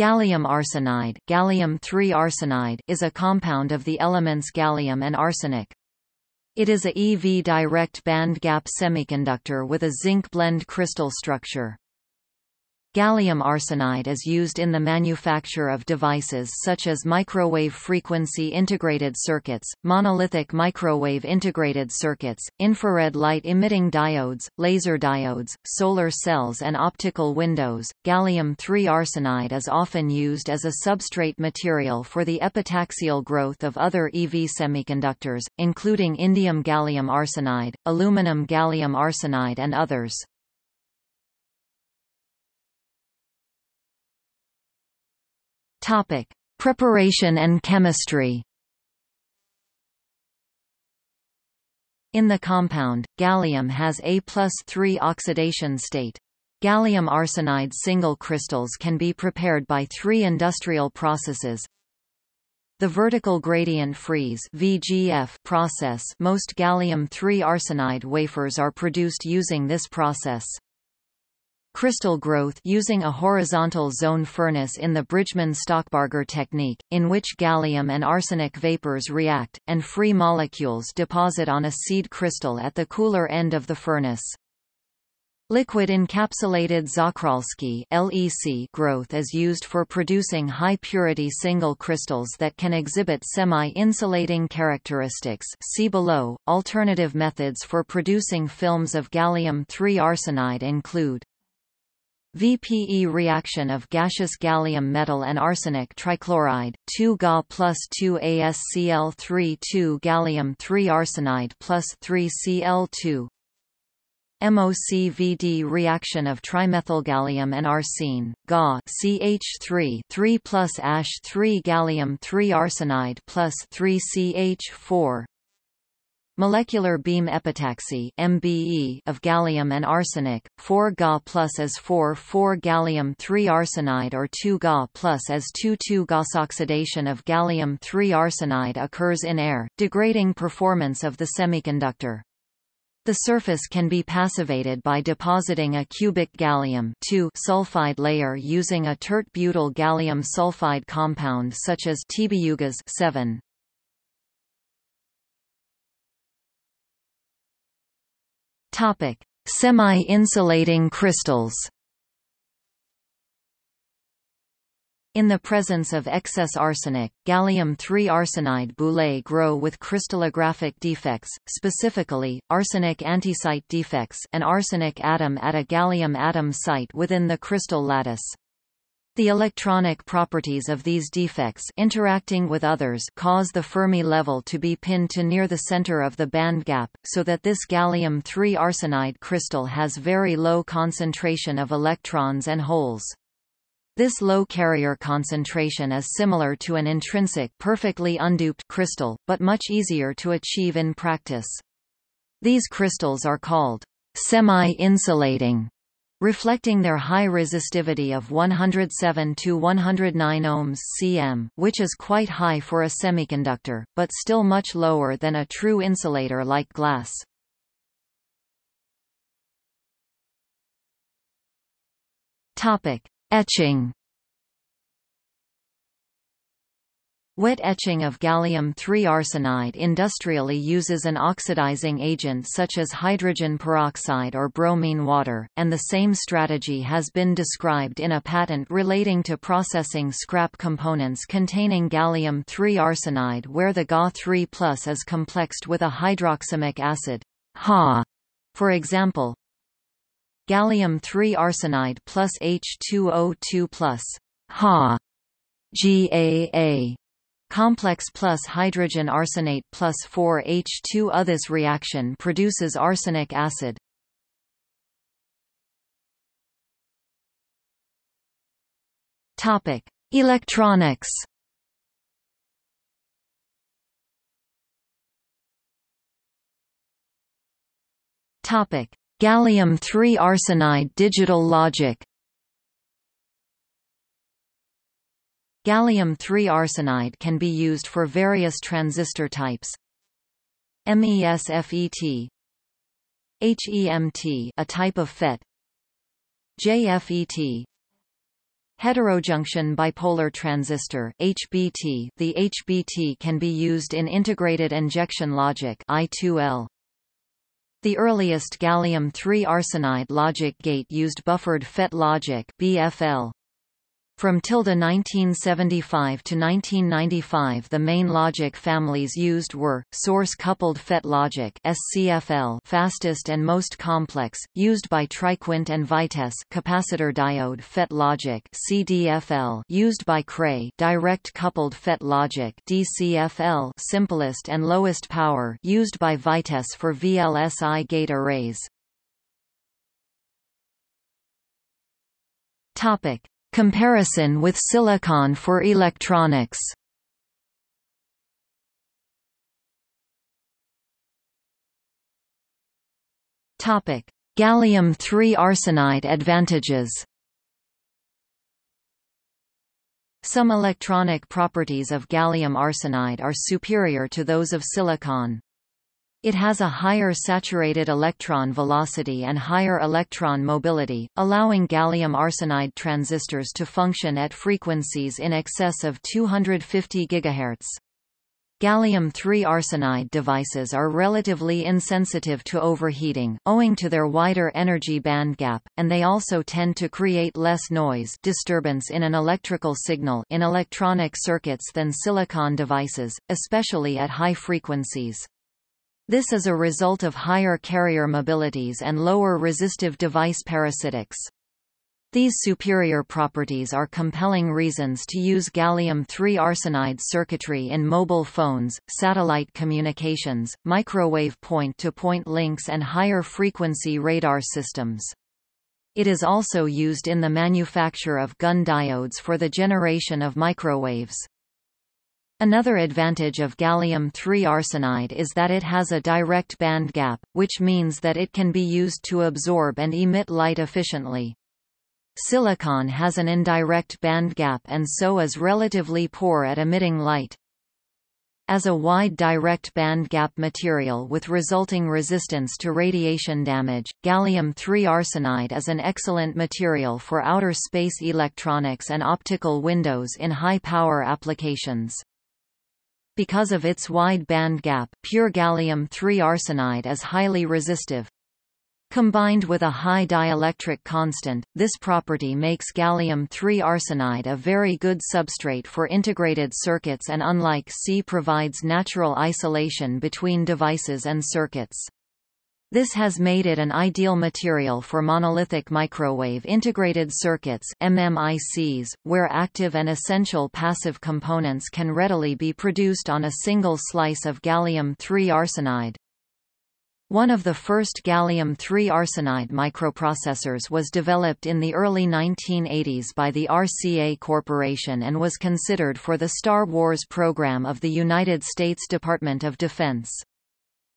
Gallium arsenide, gallium arsenide is a compound of the elements gallium and arsenic. It is a EV direct band gap semiconductor with a zinc blende crystal structure. Gallium arsenide is used in the manufacture of devices such as microwave frequency integrated circuits, monolithic microwave integrated circuits, infrared light emitting diodes, laser diodes, solar cells and optical windows. Gallium 3 arsenide is often used as a substrate material for the epitaxial growth of other EV semiconductors, including indium gallium arsenide, aluminum gallium arsenide and others. Topic: Preparation and chemistry. In the compound, gallium has A plus 3 oxidation state. Gallium arsenide single crystals can be prepared by three industrial processes. The vertical gradient freeze VGF process most gallium-3 arsenide wafers are produced using this process. Crystal growth using a horizontal zone furnace in the Bridgman-Stockbarger technique, in which gallium and arsenic vapors react, and free molecules deposit on a seed crystal at the cooler end of the furnace. Liquid encapsulated Czochralski (LEC) growth is used for producing high-purity single crystals that can exhibit semi-insulating characteristics. See below. Alternative methods for producing films of gallium-3 arsenide include VPE reaction of gaseous gallium metal and arsenic trichloride, 2 Ga plus 2 AsCl3 2 gallium 3 arsenide plus 3 Cl2 MOCVD reaction of trimethylgallium and arsine, Ga CH3 3 plus ash 3 gallium 3 arsenide plus 3 CH4 Molecular beam epitaxy MBE of gallium and arsenic, 4 Ga plus as 4 4 gallium 3 arsenide or 2 Ga plus as 2 2 Gas. Oxidation of gallium 3 arsenide occurs in air, degrading performance of the semiconductor. The surface can be passivated by depositing a cubic gallium sulfide layer using a tert-butyl gallium sulfide compound such as TBUGAS 7. Topic: Semi-insulating crystals. In the presence of excess arsenic, gallium-3 arsenide boule grow with crystallographic defects, specifically, arsenic antisite defects an arsenic atom at a gallium atom site within the crystal lattice. The electronic properties of these defects interacting with others cause the Fermi level to be pinned to near the center of the band gap, so that this gallium-3 arsenide crystal has very low concentration of electrons and holes. This low carrier concentration is similar to an intrinsic perfectly undoped crystal, but much easier to achieve in practice. These crystals are called semi-insulating reflecting their high resistivity of 107 to 109 ohms cm, which is quite high for a semiconductor, but still much lower than a true insulator like glass. Topic: Etching Wet etching of gallium-3 arsenide industrially uses an oxidizing agent such as hydrogen peroxide or bromine water, and the same strategy has been described in a patent relating to processing scrap components containing gallium-3 arsenide where the Ga3 plus is complexed with a hydroxamic acid Ha. For example, gallium-3 arsenide plus H2O2 plus Ha. GAA Complex plus hydrogen arsenate plus 4H2O. This reaction produces arsenic acid. Topic: Electronics. Topic: Gallium-3 arsenide digital logic. Gallium-3 arsenide can be used for various transistor types. MESFET HEMT a type of FET JFET Heterojunction bipolar transistor HBT The HBT can be used in integrated injection logic I2L. The earliest gallium-3 arsenide logic gate used buffered FET logic BFL. From tilde 1975 to 1995 the main logic families used were, source-coupled FET logic SCFL fastest and most complex, used by Triquint and Vitesse capacitor diode FET logic CDFL used by Cray direct coupled FET logic DCFL simplest and lowest power used by Vitesse for VLSI gate arrays. Topic Comparison with silicon for electronics Topic: Gallium-3 arsenide advantages. Some electronic properties of gallium arsenide are superior to those of silicon. It has a higher saturated electron velocity and higher electron mobility, allowing gallium arsenide transistors to function at frequencies in excess of 250 GHz. Gallium-3 arsenide devices are relatively insensitive to overheating, owing to their wider energy bandgap, and they also tend to create less noise disturbance in an electrical signal in electronic circuits than silicon devices, especially at high frequencies. This is a result of higher carrier mobilities and lower resistive device parasitics. These superior properties are compelling reasons to use gallium-3 arsenide circuitry in mobile phones, satellite communications, microwave point-to-point -point links and higher frequency radar systems. It is also used in the manufacture of Gunn diodes for the generation of microwaves. Another advantage of gallium-3 arsenide is that it has a direct band gap, which means that it can be used to absorb and emit light efficiently. Silicon has an indirect band gap and so is relatively poor at emitting light. As a wide direct band gap material with resulting resistance to radiation damage, gallium-3 arsenide is an excellent material for outer space electronics and optical windows in high-power applications. Because of its wide band gap, pure gallium-3 arsenide is highly resistive. Combined with a high dielectric constant, this property makes gallium-3 arsenide a very good substrate for integrated circuits and unlike Si provides natural isolation between devices and circuits. This has made it an ideal material for monolithic microwave integrated circuits MMICs, where active and essential passive components can readily be produced on a single slice of gallium-3 arsenide. One of the first gallium-3 arsenide microprocessors was developed in the early 1980s by the RCA Corporation and was considered for the Star Wars program of the United States Department of Defense.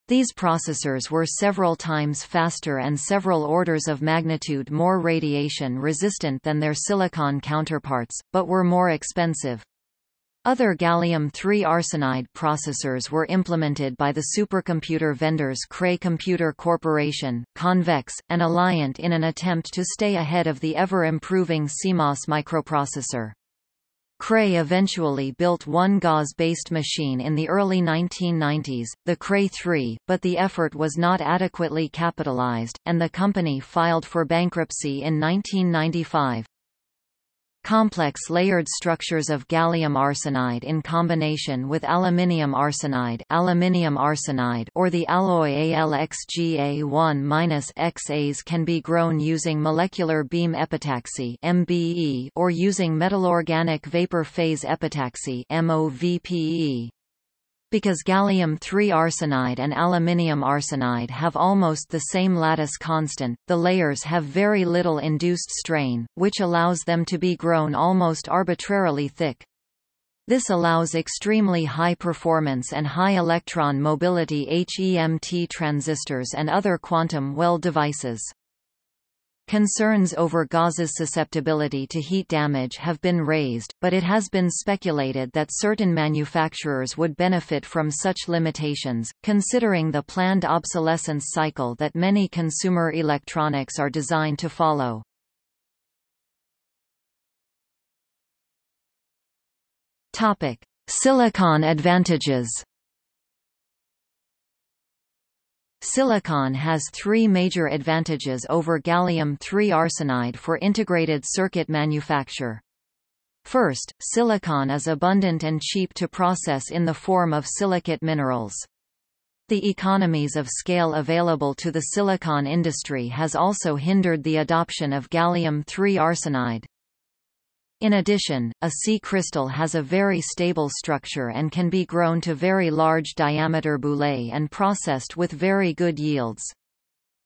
These processors were several times faster and several orders of magnitude more radiation-resistant than their silicon counterparts, but were more expensive. Other gallium-3 arsenide processors were implemented by the supercomputer vendors Cray Computer Corporation, Convex, and Alliant in an attempt to stay ahead of the ever-improving CMOS microprocessor. Cray eventually built one GaAs-based machine in the early 1990s, the Cray 3, but the effort was not adequately capitalized, and the company filed for bankruptcy in 1995. Complex layered structures of gallium arsenide in combination with aluminium arsenide, aluminium arsenide or the alloy AlXGA1-XAs can be grown using molecular beam epitaxy (MBE) or using metal-organic vapor phase epitaxy (MOVPE). Because gallium-3 arsenide and aluminium arsenide have almost the same lattice constant, the layers have very little induced strain, which allows them to be grown almost arbitrarily thick. This allows extremely high performance and high electron mobility HEMT transistors and other quantum well devices. Concerns over GaAs's susceptibility to heat damage have been raised, but it has been speculated that certain manufacturers would benefit from such limitations, considering the planned obsolescence cycle that many consumer electronics are designed to follow. Topic: Silicon advantages. Silicon has three major advantages over gallium-3 arsenide for integrated circuit manufacture. First, silicon is abundant and cheap to process in the form of silicate minerals. The economies of scale available to the silicon industry has also hindered the adoption of gallium-3 arsenide. In addition, a Si crystal has a very stable structure and can be grown to very large diameter boule and processed with very good yields.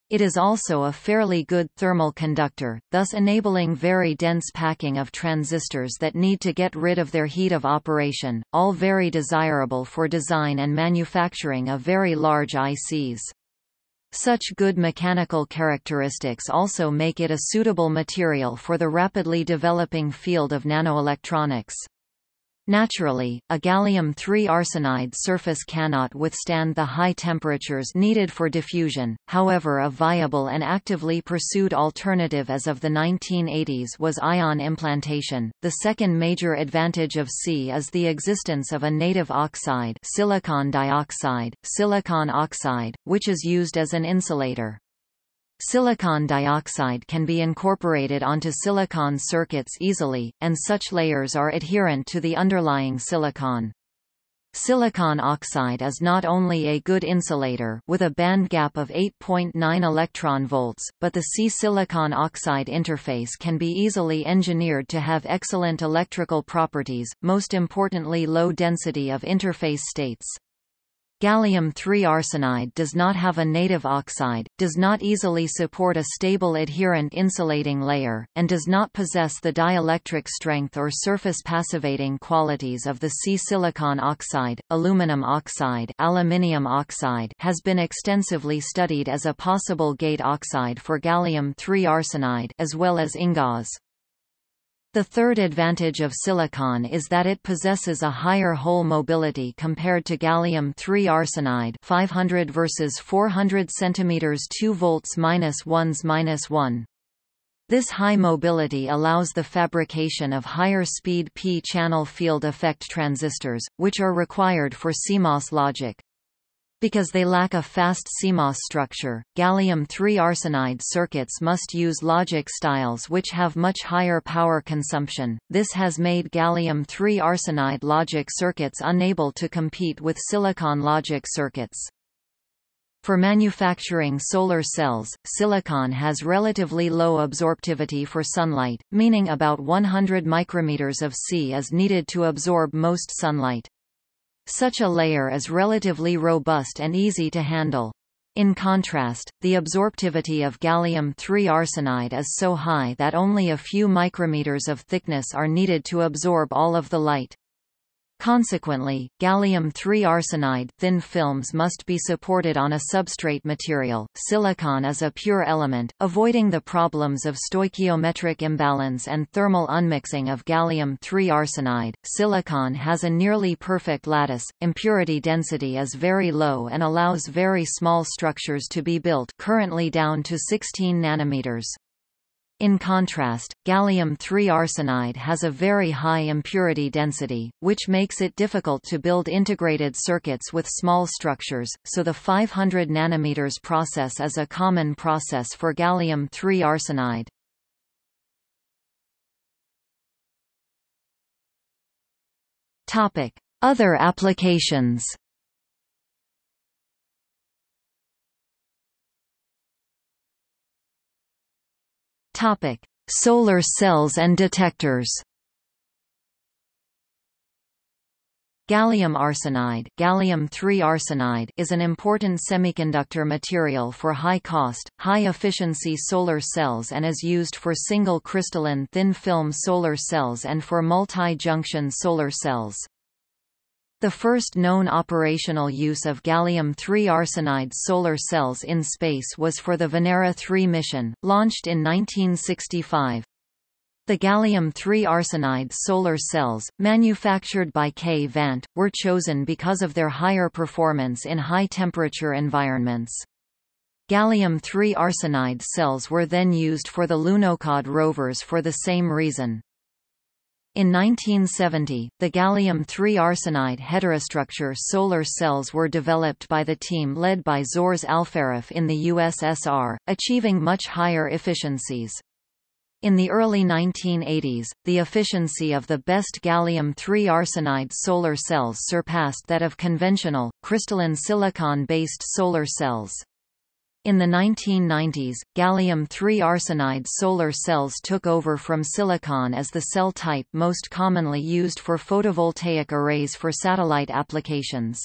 It is also a fairly good thermal conductor, thus enabling very dense packing of transistors that need to get rid of their heat of operation, all very desirable for design and manufacturing of very large ICs. Such good mechanical characteristics also make it a suitable material for the rapidly developing field of nanoelectronics. Naturally, a gallium-3 arsenide surface cannot withstand the high temperatures needed for diffusion, however a viable and actively pursued alternative as of the 1980s was ion implantation. The second major advantage of Si is the existence of a native oxide silicon dioxide, silicon oxide, which is used as an insulator. Silicon dioxide can be incorporated onto silicon circuits easily, and such layers are adherent to the underlying silicon. Silicon oxide is not only a good insulator with a band gap of 8.9 electron volts, but the C-silicon oxide interface can be easily engineered to have excellent electrical properties, most importantly low density of interface states. Gallium-3 arsenide does not have a native oxide, does not easily support a stable adherent insulating layer, and does not possess the dielectric strength or surface passivating qualities of the C-silicon oxide. Aluminum oxide, aluminium oxide has been extensively studied as a possible gate oxide for gallium-3 arsenide as well as InGaAs. The third advantage of silicon is that it possesses a higher hole mobility compared to gallium-3 arsenide 500 versus 400 cm 2 volts minus 1s minus 1. This high mobility allows the fabrication of higher speed p-channel field effect transistors, which are required for CMOS logic. Because they lack a fast CMOS structure, gallium-3 arsenide circuits must use logic styles which have much higher power consumption. This has made gallium-3 arsenide logic circuits unable to compete with silicon logic circuits. For manufacturing solar cells, silicon has relatively low absorptivity for sunlight, meaning about 100 micrometers of Si is needed to absorb most sunlight. Such a layer is relatively robust and easy to handle. In contrast, the absorptivity of gallium-3 arsenide is so high that only a few micrometers of thickness are needed to absorb all of the light. Consequently, gallium-3 arsenide thin films must be supported on a substrate material. Silicon is a pure element, avoiding the problems of stoichiometric imbalance and thermal unmixing of gallium-3 arsenide. Silicon has a nearly perfect lattice, impurity density is very low and allows very small structures to be built currently down to 16 nanometers. In contrast, gallium-3 arsenide has a very high impurity density, which makes it difficult to build integrated circuits with small structures, so the 500 nanometers process is a common process for gallium-3 arsenide. Other applications Topic: Solar cells and detectors. Gallium arsenide, gallium-3 arsenide is an important semiconductor material for high-cost, high-efficiency solar cells and is used for single crystalline thin-film solar cells and for multi-junction solar cells. The first known operational use of gallium-3 arsenide solar cells in space was for the Venera 3 mission, launched in 1965. The gallium-3 arsenide solar cells, manufactured by Kvant, were chosen because of their higher performance in high-temperature environments. Gallium-3 arsenide cells were then used for the Lunokhod rovers for the same reason. In 1970, the gallium-3 arsenide heterostructure solar cells were developed by the team led by Zhores Alferov in the USSR, achieving much higher efficiencies. In the early 1980s, the efficiency of the best gallium-3 arsenide solar cells surpassed that of conventional, crystalline silicon-based solar cells. In the 1990s, gallium-3 arsenide solar cells took over from silicon as the cell type most commonly used for photovoltaic arrays for satellite applications.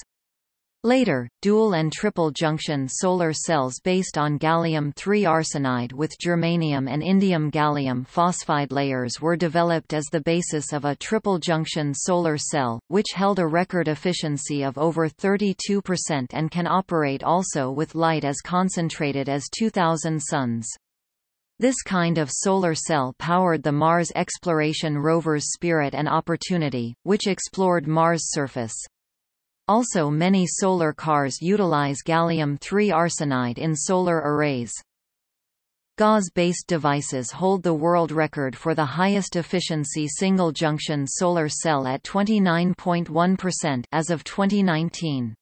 Later, dual and triple junction solar cells based on gallium-3 arsenide with germanium and indium gallium phosphide layers were developed as the basis of a triple junction solar cell, which held a record efficiency of over 32% and can operate also with light as concentrated as 2000 suns. This kind of solar cell powered the Mars exploration rovers Spirit and Opportunity, which explored Mars' surface. Also many solar cars utilize gallium-3 arsenide in solar arrays. GaAs-based devices hold the world record for the highest efficiency single-junction solar cell at 29.1% as of 2019.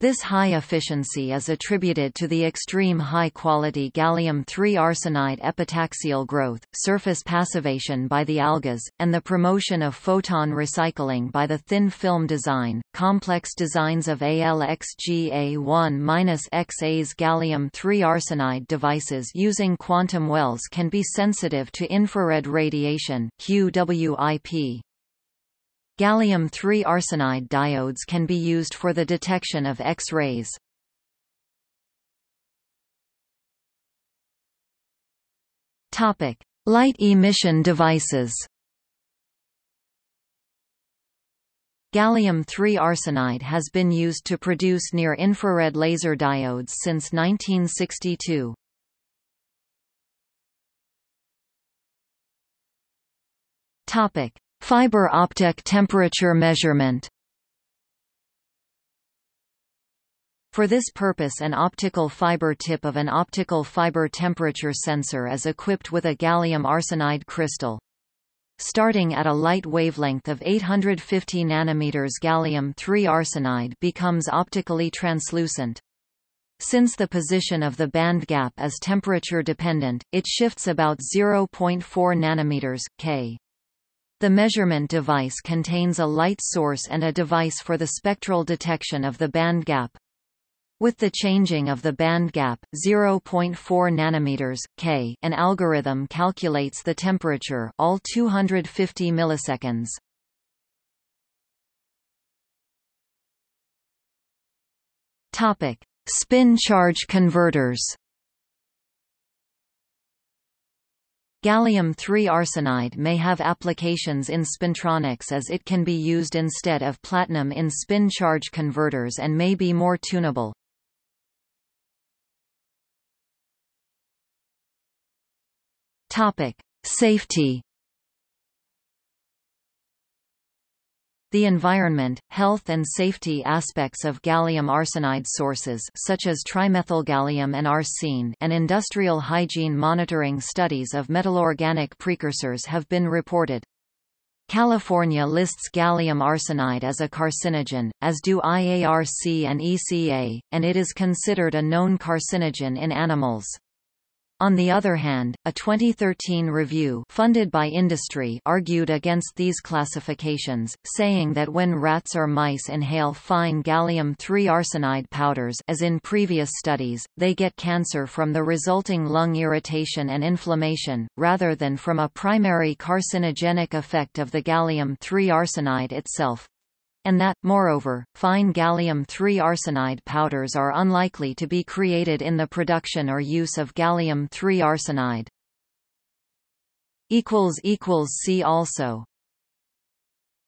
This high efficiency is attributed to the extreme high-quality gallium-3 arsenide epitaxial growth, surface passivation by the AlGaAs, and the promotion of photon recycling by the thin film design. Complex designs of ALXGA1-XA's gallium-3 arsenide devices using quantum wells can be sensitive to infrared radiation QWIP. Gallium-3 arsenide diodes can be used for the detection of X-rays. Light emission devices. Gallium-3 arsenide has been used to produce near-infrared laser diodes since 1962. Topic: Fiber optic temperature measurement For this purpose an optical fiber tip of an optical fiber temperature sensor is equipped with a gallium arsenide crystal. Starting at a light wavelength of 850 nanometers gallium-3 arsenide becomes optically translucent. Since the position of the band gap is temperature dependent, it shifts about 0.4 nanometers, K. The measurement device contains a light source and a device for the spectral detection of the band gap. With the changing of the band gap 0.4 nanometers K, an algorithm calculates the temperature all 250 milliseconds. Topic: Spin charge converters. Gallium-3 arsenide may have applications in spintronics as it can be used instead of platinum in spin charge converters and may be more tunable. Topic: Safety The environment, health and safety aspects of gallium arsenide sources such as trimethylgallium and arsine and industrial hygiene monitoring studies of metalorganic precursors have been reported. California lists gallium arsenide as a carcinogen, as do IARC and ECA, and it is considered a known carcinogen in animals. On the other hand, a 2013 review funded by industry argued against these classifications, saying that when rats or mice inhale fine gallium-3 arsenide powders as in previous studies, they get cancer from the resulting lung irritation and inflammation, rather than from a primary carcinogenic effect of the gallium-3 arsenide itself and that, moreover, fine gallium-3 arsenide powders are unlikely to be created in the production or use of gallium-3 arsenide. See also